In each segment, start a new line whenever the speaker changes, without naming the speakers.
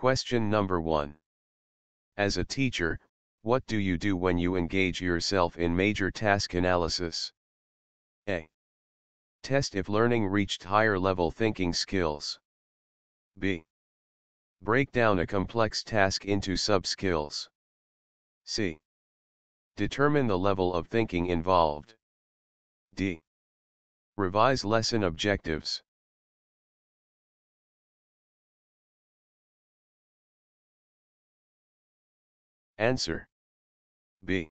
Question number 1. As a teacher, what do you do when you engage yourself in major task analysis? A. Test if learning reached higher level thinking skills. B. Break down a complex task into sub-skills. C. Determine the level of thinking involved. D. Revise lesson objectives. Answer B.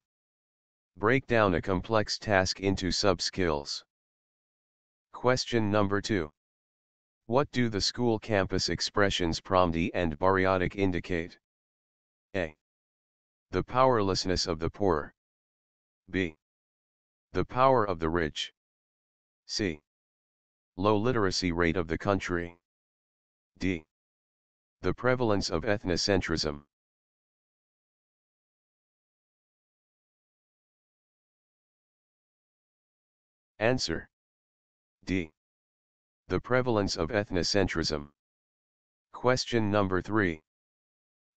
Break down a complex task into sub-skills. Question number 2. What do the school campus expressions promdi and Barriotic indicate? A. The powerlessness of the poor. B. The power of the rich. C. Low literacy rate of the country. D. The prevalence of ethnocentrism. Answer. D. The prevalence of ethnocentrism. Question number 3.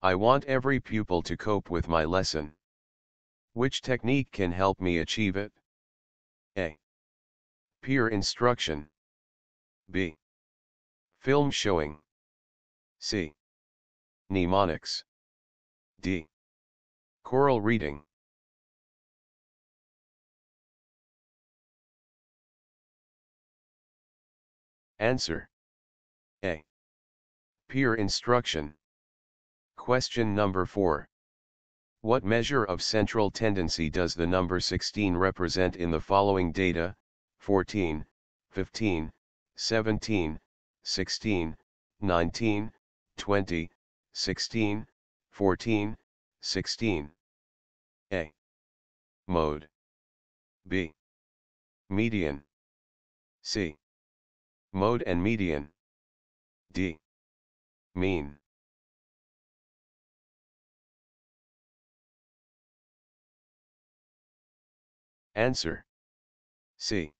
I want every pupil to cope with my lesson. Which technique can help me achieve it? A. Peer instruction. B. Film showing. C. Mnemonics. D. Choral reading. Answer. A. Peer instruction. Question number 4. What measure of central tendency does the number 16 represent in the following data, 14, 15, 17, 16, 19, 20, 16, 14, 16. A. Mode. B. Median. C. Mode and median. D. Mean. Answer. C.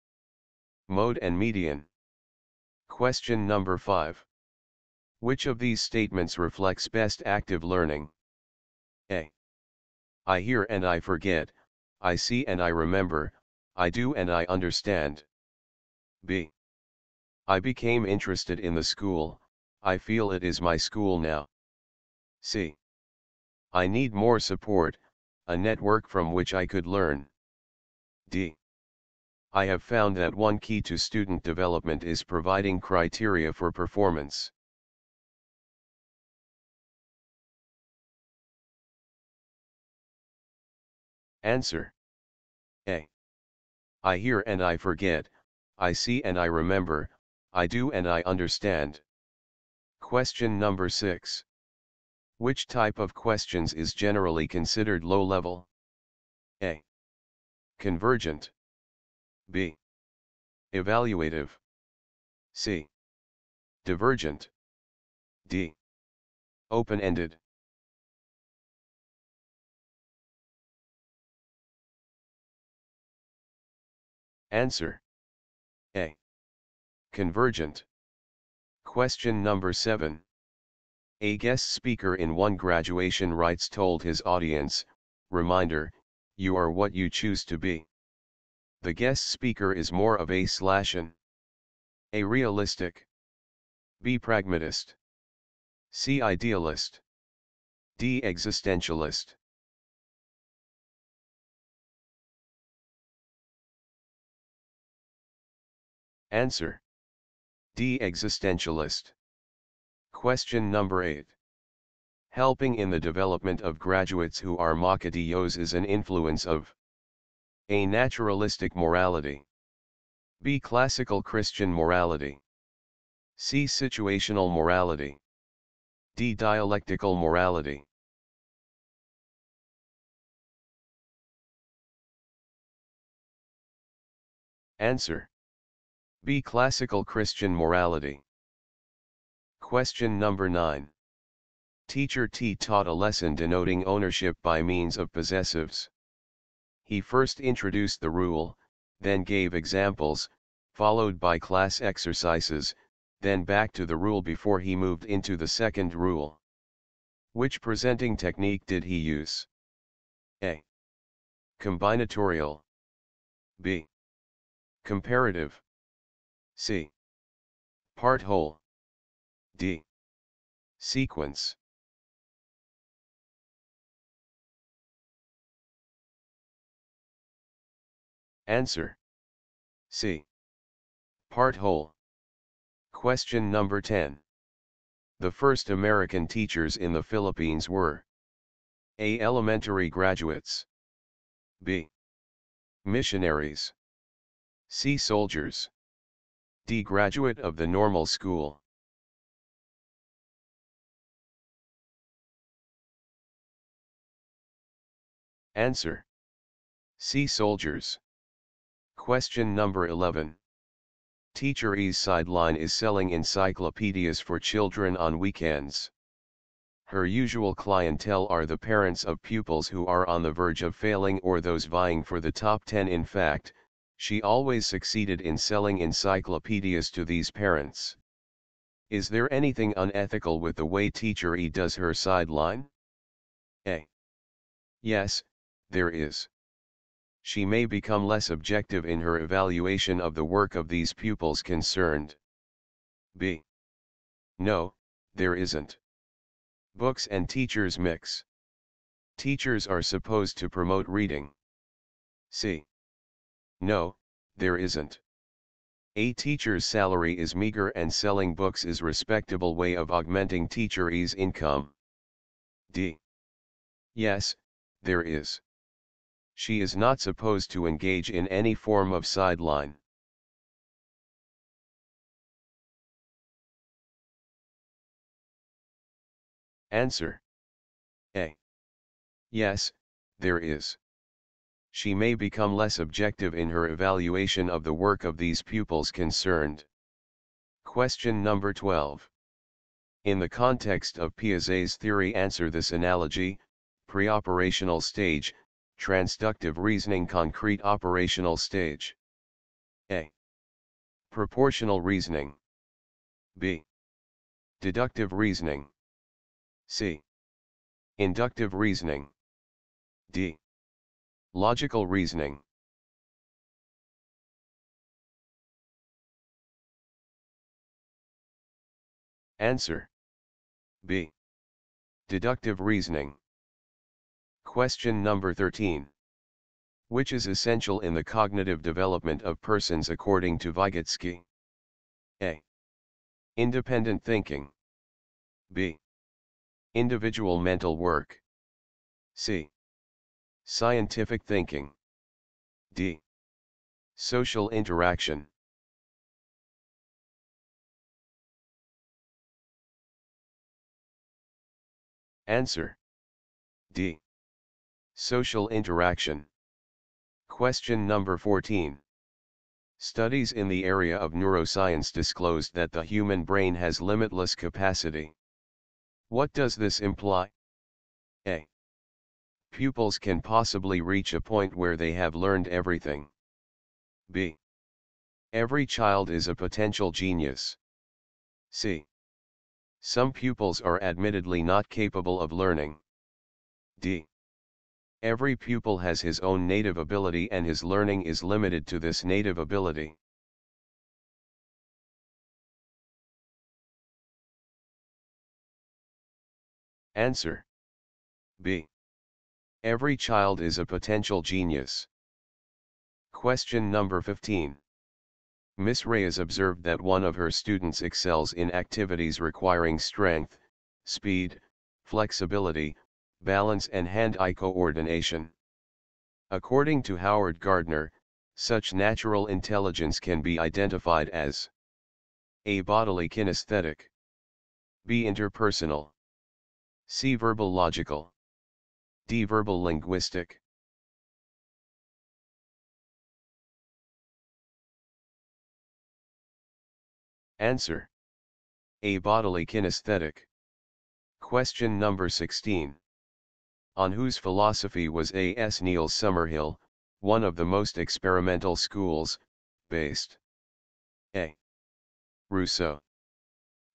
Mode and median. Question number 5. Which of these statements reflects best active learning? A. I hear and I forget, I see and I remember, I do and I understand. B. I became interested in the school, I feel it is my school now. C. I need more support, a network from which I could learn. D. I have found that one key to student development is providing criteria for performance. Answer. A. I hear and I forget, I see and I remember, I do and I understand. Question number 6. Which type of questions is generally considered low level? A. Convergent. B. Evaluative. C. Divergent. D. Open-ended. Answer. A. Convergent. Question number 7. A guest speaker in one graduation rites told his audience, reminder, you are what you choose to be. The guest speaker is more of a slash an. A realistic. B pragmatist. C idealist. D existentialist. Answer. D. Existentialist. Question number 8. Helping in the development of graduates who are Maka-Diyos is an influence of A. Naturalistic morality. B. Classical Christian morality. C. Situational morality. D. Dialectical morality. Answer. B. Classical Christian morality. Question number 9. Teacher T taught a lesson denoting ownership by means of possessives. He first introduced the rule, then gave examples, followed by class exercises, then back to the rule before he moved into the second rule. Which presenting technique did he use? A. Combinatorial. B. Comparative. C. Part whole. D. Sequence. Answer. C. Part whole. Question number 10. The first American teachers in the Philippines were A. Elementary graduates B. Missionaries C. Soldiers D. Graduate of the normal school Answer C. Soldiers Question number 11 Teacher E's sideline is selling encyclopedias for children on weekends. Her usual clientele are the parents of pupils who are on the verge of failing or those vying for the top 10 in fact, she always succeeded in selling encyclopedias to these parents. Is there anything unethical with the way Teacher E does her sideline? A. Yes, there is she may become less objective in her evaluation of the work of these pupils concerned. B. No, there isn't. Books and teachers mix. Teachers are supposed to promote reading. C. No, there isn't. A teacher's salary is meager and selling books is respectable way of augmenting teacher E's income. D. Yes, there is. She is not supposed to engage in any form of sideline. Answer. A. Yes, there is. She may become less objective in her evaluation of the work of these pupils concerned. Question number 12. In the context of Piaget's theory answer this analogy, preoperational stage, transductive reasoning concrete operational stage. A. Proportional reasoning. B. Deductive reasoning. C. Inductive reasoning. D. Logical reasoning. Answer. B. Deductive reasoning. Question number 13. Which is essential in the cognitive development of persons according to Vygotsky? A. Independent thinking. B. Individual mental work. C. Scientific thinking. D. Social interaction. Answer. D. Social interaction. Question number 14. Studies in the area of neuroscience disclosed that the human brain has limitless capacity. What does this imply? Pupils can possibly reach a point where they have learned everything. B. Every child is a potential genius. C. Some pupils are admittedly not capable of learning. D. Every pupil has his own native ability and his learning is limited to this native ability. Answer. B. Every child is a potential genius. Question number 15. Miss Reyes observed that one of her students excels in activities requiring strength, speed, flexibility, balance and hand-eye coordination. According to Howard Gardner, such natural intelligence can be identified as A. Bodily kinesthetic B. Interpersonal C. Verbal logical D. Verbal linguistic Answer A. Bodily kinesthetic Question number 16 on whose philosophy was A. S. Neill Summerhill, one of the most experimental schools, based. A. Rousseau.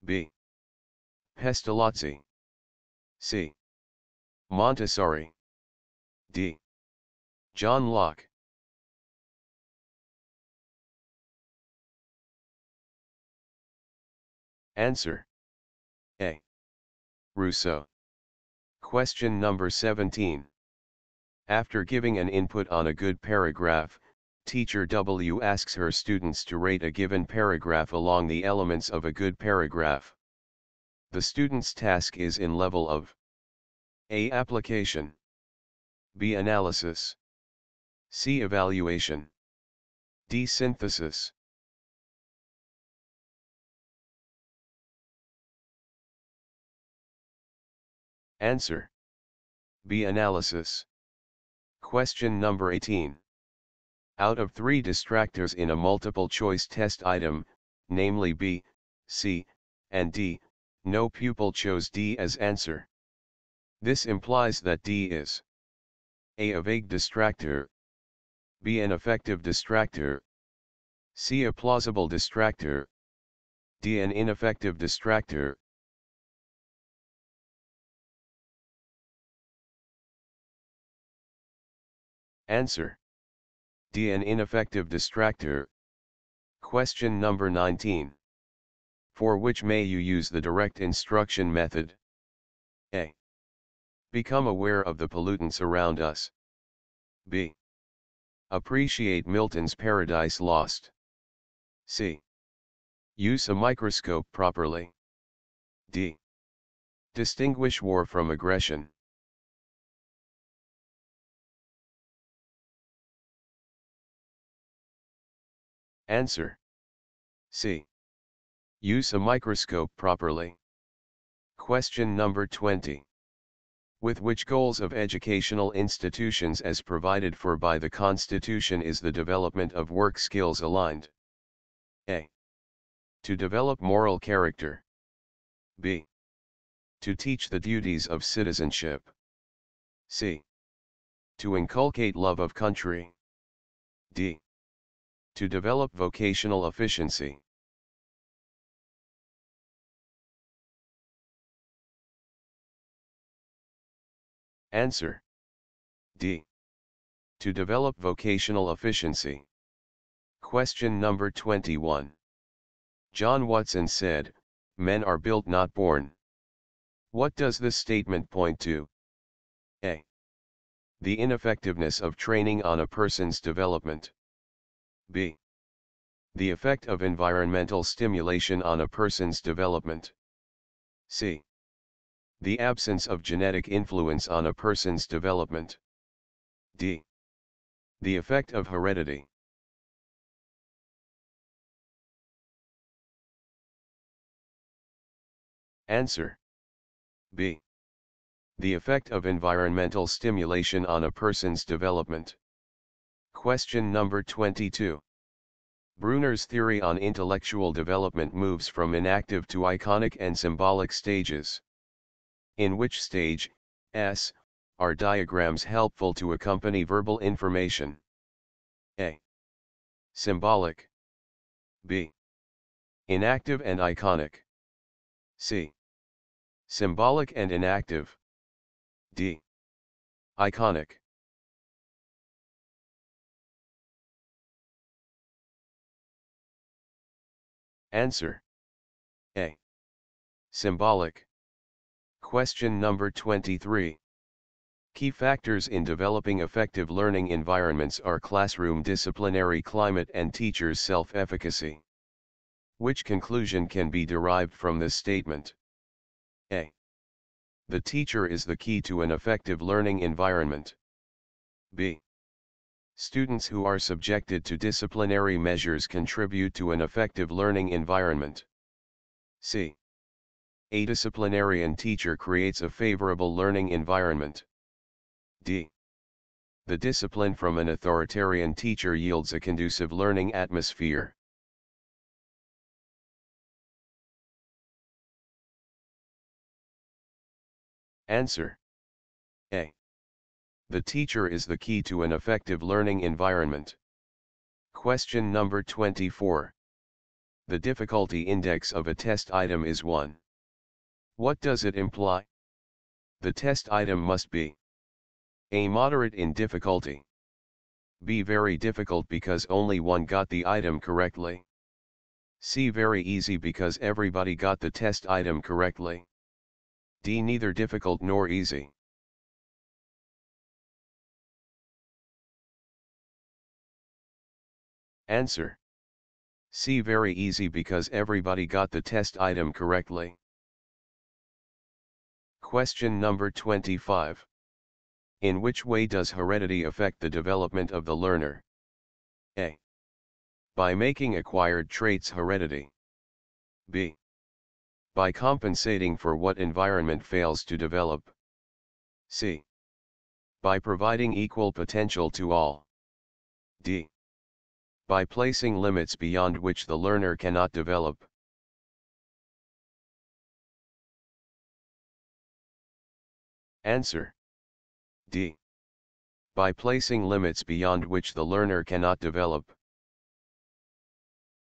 B. Pestalozzi. C. Montessori. D. John Locke. Answer. A. Rousseau. Question number 17. After giving an input on a good paragraph, teacher W asks her students to rate a given paragraph along the elements of a good paragraph. The student's task is in level of A. Application B. Analysis C. Evaluation D. Synthesis Answer B. Analysis Question number 18. Out of three distractors in a multiple choice test item, namely B, C, and D, no pupil chose D as answer. This implies that D is A. A vague distractor, B. An effective distractor, C. A plausible distractor, D. An ineffective distractor. Answer. D. An ineffective distractor. Question number 19. For which may you use the direct instruction method? A. Become aware of the pollutants around us. B. Appreciate Milton's Paradise Lost. C. Use a microscope properly. D. Distinguish war from aggression. Answer. C. Use a microscope properly. Question number 20. With which goals of educational institutions as provided for by the Constitution is the development of work skills aligned? A. To develop moral character. B. To teach the duties of citizenship. C. To inculcate love of country. D. To develop vocational efficiency. Answer. D. To develop vocational efficiency. Question number 21. John Watson said, Men are built not born. What does this statement point to? A. The ineffectiveness of training on a person's development. B. The effect of environmental stimulation on a person's development. C. The absence of genetic influence on a person's development. D. The effect of heredity. Answer. B. The effect of environmental stimulation on a person's development. Question number 22. Bruner's theory on intellectual development moves from enactive to iconic and symbolic stages. In which stage, S, are diagrams helpful to accompany verbal information? A. Symbolic. B. Enactive and iconic. C. Symbolic and enactive. D. Iconic. Answer. A. Symbolic. Question number 23. Key factors in developing effective learning environments are classroom disciplinary climate and teachers' self-efficacy. Which conclusion can be derived from this statement? A. The teacher is the key to an effective learning environment. B. Students who are subjected to disciplinary measures contribute to an effective learning environment. C. A disciplinarian teacher creates a favorable learning environment. D. The discipline from an authoritarian teacher yields a conducive learning atmosphere. Answer. A. The teacher is the key to an effective learning environment. Question number 24. The difficulty index of a test item is 1. What does it imply? The test item must be A. Moderate in difficulty. B. Very difficult because only one got the item correctly. C. Very easy because everybody got the test item correctly. D. Neither difficult nor easy. Answer. C. Very easy because everybody got the test item correctly. Question number 25. In which way does heredity affect the development of the learner? A. By making acquired traits heredity. B. By compensating for what environment fails to develop. C. By providing equal potential to all. D. By placing limits beyond which the learner cannot develop. Answer. D. By placing limits beyond which the learner cannot develop.